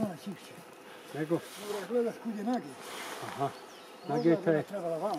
znalazł ich się. Tego? Dobra, gleda z kudzie nagie. Aha. Nagie te... Trawa.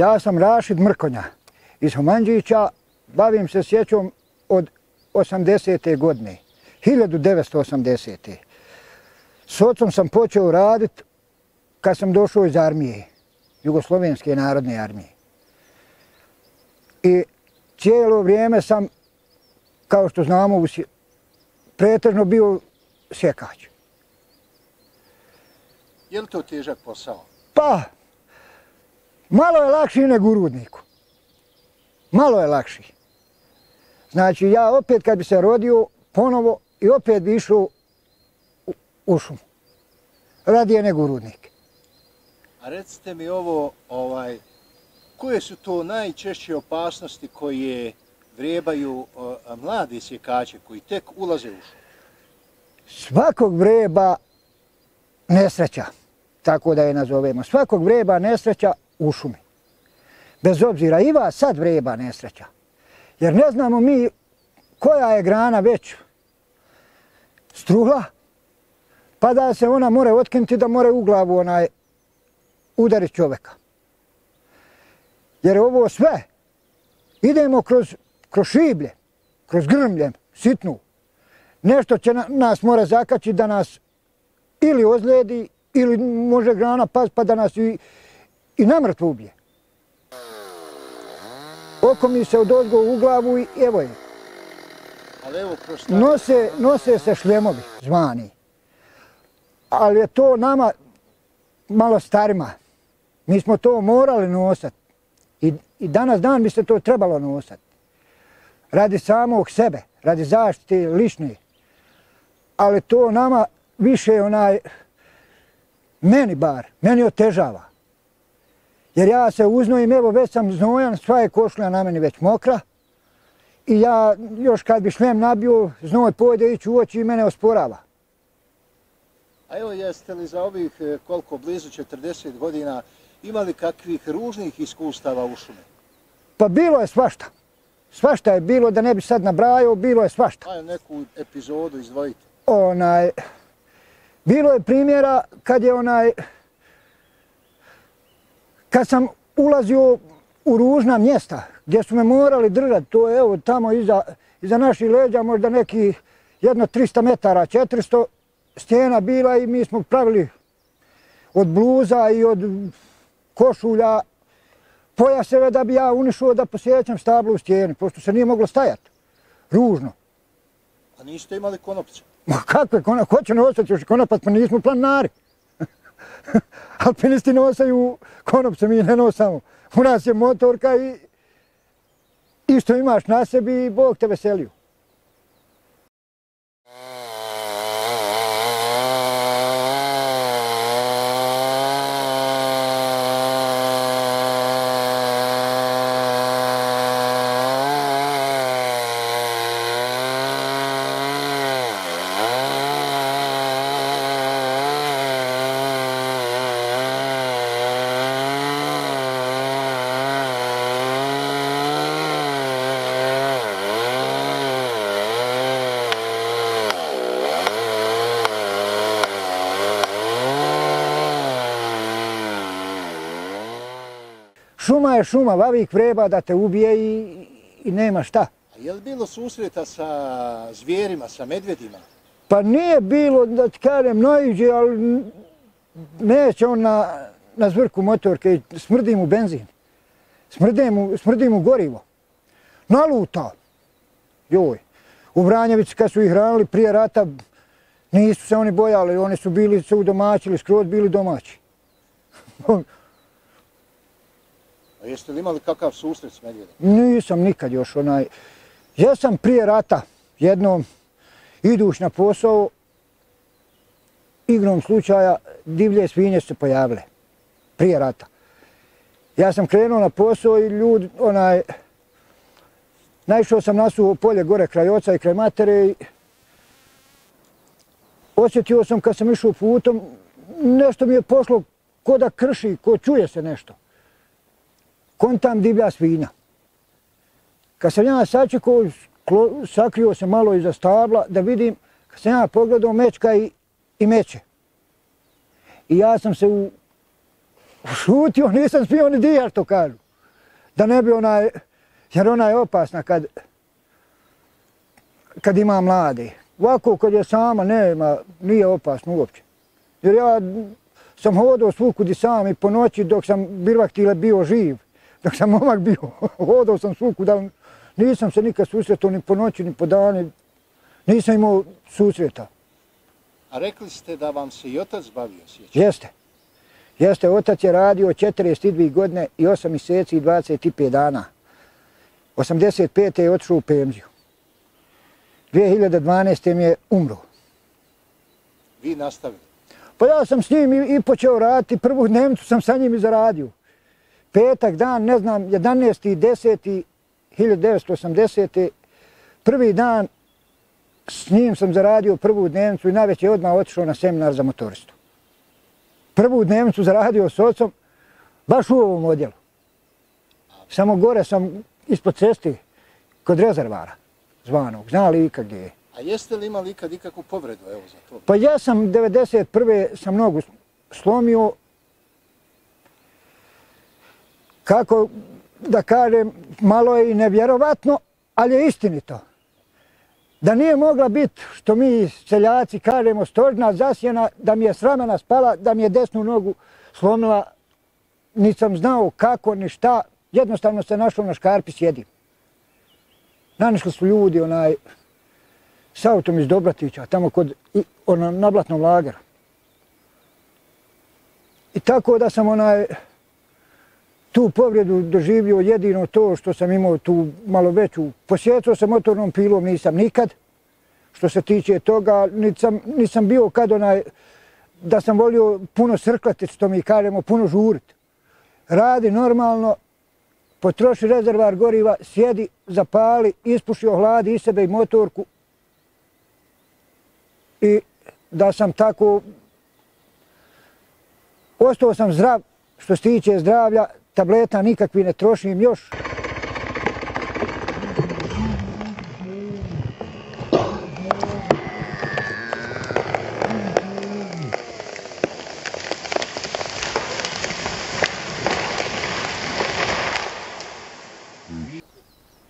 Ja sam Rašid Mrkonja iz Humanđića, bavim se sjećom od 80. godine, 1980. S ocom sam počeo raditi kad sam došao iz armije, Jugoslovenske narodne armije. I cijelo vrijeme sam, kao što znamo, pretežno bio sjekač. Je li to težak posao? Pa, malo je lakši nego u rudniku. Malo je lakši. Znači, ja opet kad bi se rodio ponovo i opet bi išao u, u šumu. Radije nego u rudnik. A recite mi ovo, ovaj, koje su to najčešće opasnosti koje vrebaju mlade sjekače koji tek ulaze u šumu? Svakog vreba nesreća, tako da je nazovemo. Svakog vreba nesreća u šumi. Bez obzira, i vas sad vreba nesreća. Jer ne znamo mi koja je grana već struhla, pa da se ona more otkinuti da more u glavu onaj udari čovjeka. Jer ovo sve idemo kroz, kroz šiblje, kroz grmlje, sitnu. Nešto će na, nas mora zakačiti da nas ili ozlijedi, ili može grana pas pa da nas i, i namrtvo ubije. Oko mi se odozgo u glavu i evo je. Ali evo, Nose, nose se šljemovi zvani. Ali je to nama malo starima. Mi smo to morali nosati. I, I danas dan bi se to trebalo nosati. Radi samog sebe, radi zaštite lične. Ali to nama više onaj, meni bar, meni otežava. Jer ja se uznojim, evo već sam znojan, sva je košlja na meni već mokra. I ja još kad bi šlem nabio, znoj pojde ići u oči i mene osporava. A evo, jeste li za ovih eh, koliko, blizu 40 godina imali kakvih ružnih iskustava u šumi? Pa bilo je svašta. Svašta je bilo, da ne bi sad nabrajao, bilo je svašta. Ajde neku epizodu izdvojite. Onaj, bilo je primjera kad je onaj, kad sam ulazio u ružna mjesta gdje su me morali držati, to je evo tamo iza, iza naših leđa možda neki jedno 300 metara, 400 stijena bila i mi smo pravili od bluza i od košulja pojaseve da bi ja unišao da posjećam stablo u stijeni, pošto se nije moglo stajati. Ružno. A niste imali konopce? Ma kakve konopac, ko će nosati još konopac, pa nismo planari. Alpinisti nosaju konopce, mi ne nosamo. U nas je motorka i isto imaš na sebi i Bog te veselio. Šuma je šuma, vavik vreba da te ubije i, i nema šta. A je li bilo susreta sa zvijerima, sa medvedima? Pa nije bilo, da ti kažem, naiđe, ali neće on na, na zvrku motorke, smrdi mu benzin. Smrdi mu, smrdi mu gorivo. Naluta. Joj. U Vranjevici kad su ih hranili prije rata, nisu se oni bojali, oni su bili se udomaćili, skroz bili domaći. A jeste li imali kakav susret s medvjedom? Nisam nikad još onaj... Ja sam prije rata jednom iduš na posao, igrom slučaja divlje svinje su se pojavile. Prije rata. Ja sam krenuo na posao i ljudi, onaj... Naišao sam na suho polje gore kraj oca i kraj matere i osjetio sam kad sam išao putom, nešto mi je pošlo ko da krši, ko čuje se nešto. Kontam divlja svinja. Kad sam ja sačekao, sakrio se malo iza stabla da vidim, kad sam ja pogledao mečka i, i meče. I ja sam se u, šutio, nisam smio ni dijar to kažu. Da ne bi onaj, jer ona je opasna kad, kad ima mlade. Ovako kad je sama, nema, nije opasno uopće. Jer ja sam hodao svukud i sam i po noći dok sam birvaktile bio živ. Dok sam momak bio, hodao sam svukud, ali nisam se nikad susretao ni po noći ni po dani. Nisam imao susreta. A rekli ste da vam se i otac bavio sjećanjem? Jeste. Jeste, otac je radio 42 godine i 8 mjeseci i 25 dana. 85. je otišao u penziju. 2012. mi je umro. Vi nastavili? Pa ja sam s njim i, i počeo raditi, prvu dnevnicu sam sa njim i zaradio. Petak dan, ne znam, 11. 10. 1980. Prvi dan s njim sam zaradio prvu dnevnicu i najveć je odmah otišao na seminar za motoristu. Prvu dnevnicu zaradio s ocom, baš u ovom odjelu. Samo gore sam ispod cesti kod rezervara zvanog. Zna li ikad gdje je? A jeste li imali ikad ikakvu povredu evo za to? Pa ja sam 91. sam nogu slomio. Kako da kažem, malo je i nevjerovatno, ali je istinito. Da nije mogla biti, što mi seljaci kažemo, stožna zasjena, da mi je sramena spala, da mi je desnu nogu slomila, nisam znao kako ni šta, jednostavno se našao na škarpi sjedim. Nanišli su ljudi onaj, s autom iz Dobratića, tamo kod ono, nablatnog lageru. I tako da sam onaj, tu povredu doživio jedino to što sam imao tu malo veću. Posjetio sam motornom pilom, nisam nikad. Što se tiče toga, nisam, nisam bio kad onaj, da sam volio puno srklati, što mi kažemo, puno žurit. Radi normalno, potroši rezervar goriva, sjedi, zapali, ispuši ohladi i sebe i motorku. I da sam tako... Ostao sam zdrav, što se tiče zdravlja, tableta nikakvi ne trošim još.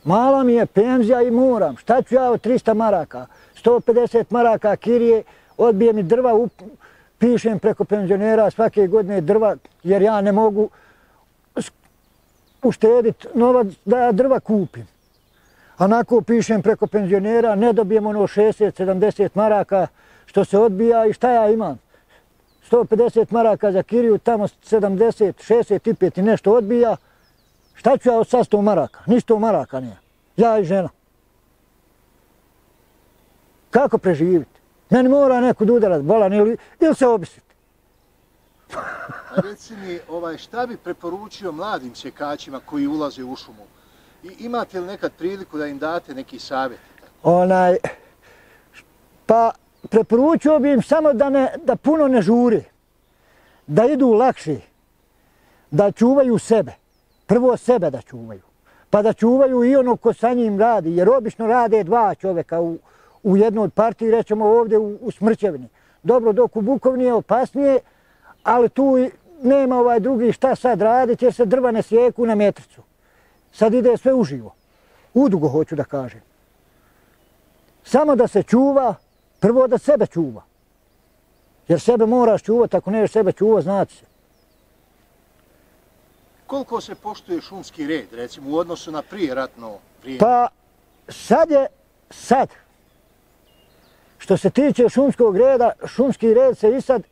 Mala mi je penzija i moram. Šta ću ja od 300 maraka? 150 maraka kirije, odbije mi drva, pišem preko penzionera svake godine drva, jer ja ne mogu uštediti novac da ja drva kupim. Onako pišem preko penzionera, ne dobijem ono 60-70 maraka što se odbija i šta ja imam? 150 maraka za kiriju, tamo 70, 65 i nešto odbija. Šta ću ja od sad 100 maraka? Ništa maraka nije. Ja i žena. Kako preživiti? Meni mora neko da udarat bolan ili, ili se obisiti. A reci mi, ovaj, šta bi preporučio mladim sjekačima koji ulaze u šumu? I imate li nekad priliku da im date neki savjet? Onaj, pa preporučio bi im samo da, ne, da puno ne žuri, da idu lakši, da čuvaju sebe prvo sebe da čuvaju, pa da čuvaju i ono ko sa njim radi, jer obično rade dva čoveka u, u jednoj partiji, rećemo ovdje u, u Smrćevini. Dobro, dok u Bukovni je opasnije, ali tu nema ovaj drugi šta sad raditi, jer se drva ne sjeku na metricu. Sad ide sve uživo. Udugo hoću da kažem. Samo da se čuva, prvo da sebe čuva. Jer sebe moraš čuvati, ako ne sebe čuva, znati se koliko se poštuje šumski red, recimo, u odnosu na prije ratno vrijeme? Pa, sad je, sad, što se tiče šumskog reda, šumski red se i sad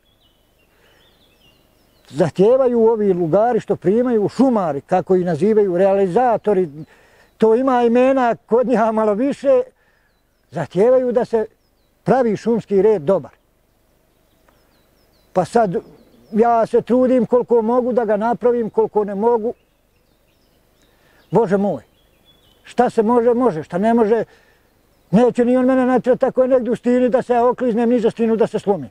zahtijevaju ovi lugari što primaju šumari, kako ih nazivaju, realizatori, to ima imena kod njih malo više, zahtijevaju da se pravi šumski red dobar. Pa sad ja se trudim koliko mogu da ga napravim, koliko ne mogu. Bože moj, šta se može, može, šta ne može, neće ni on mene natjerati tako je negdje u stini da se ja okliznem, ni za stinu da se slomim.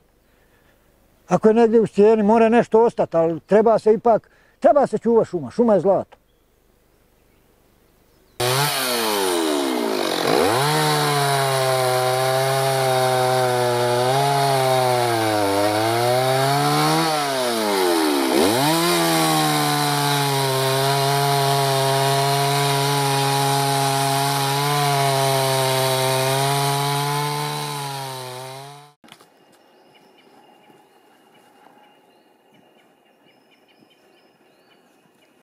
Ako je negdje u stijeni, mora nešto ostati, ali treba se ipak, treba se čuva šuma, šuma je zlato.